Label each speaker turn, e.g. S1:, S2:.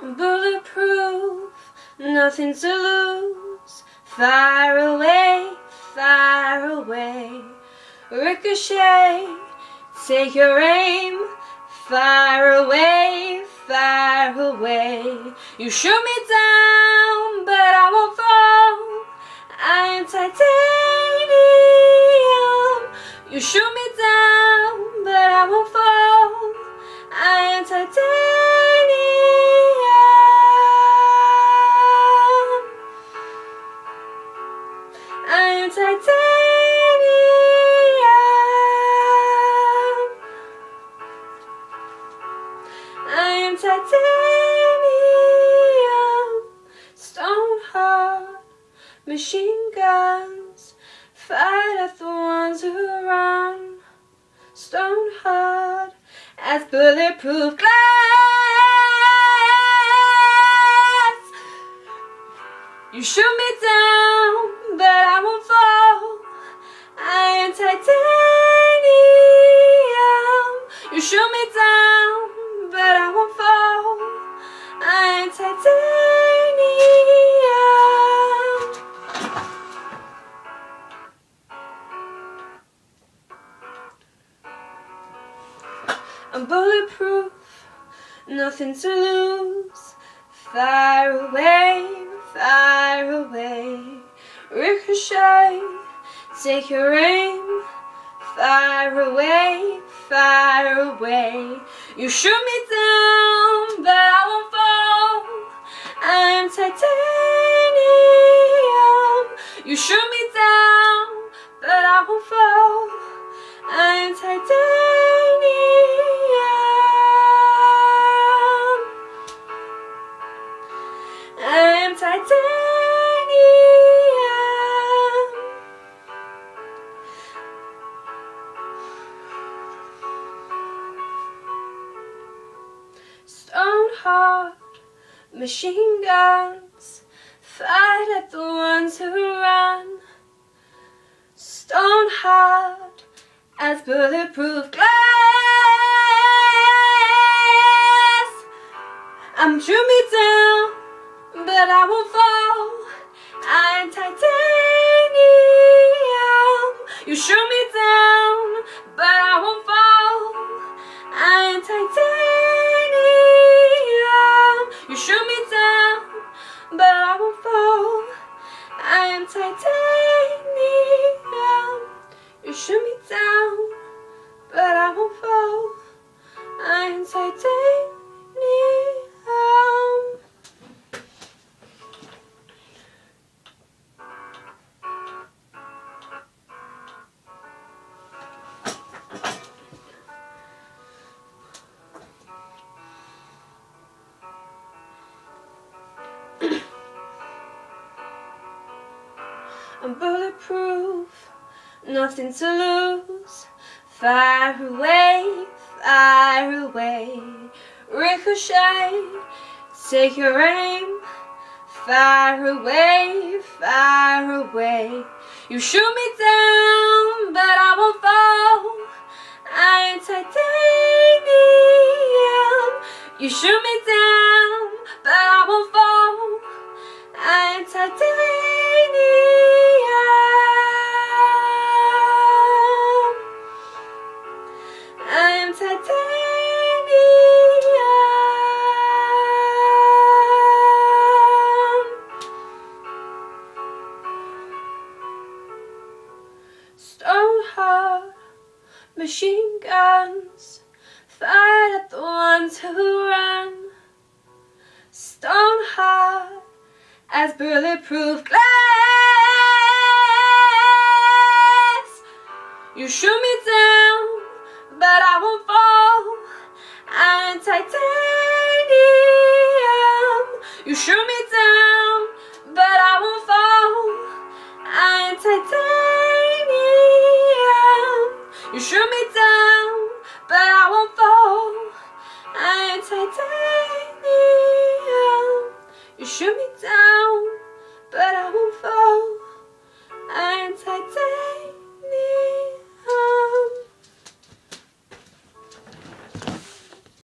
S1: bulletproof, nothing to lose. Far away, far away. Ricochet, take your aim. Far away, far away. You shoot me down, but I won't fall. I am titanium. You shoot Am titanium. I am titanium. Stone hard machine guns fight at the ones who run. Stone hard as bulletproof glass. You shoot me down, Titanium. I'm bulletproof, nothing to lose. Fire away, fire away. Ricochet, take your aim. Fire away, fire away. You shoot me down, but I won't fall. I'm titanium. You shoot me down, but I won't fall. Machine guns fight at the ones who run. Stone hard as bulletproof glass. Titanium. You shoot me down, but I won't fall. I am titanium. I'm bulletproof, nothing to lose. Fire away, fire away. Ricochet, take your aim. Fire away, fire away. You shoot me down, but I won't fall. I am titanium. You shoot me down, but I won't fall. I am titanium. Machine guns fight at the ones who run. Stone hard as bulletproof glass. You shoot me down, but I won't fall. I am titanium. You shoot me down,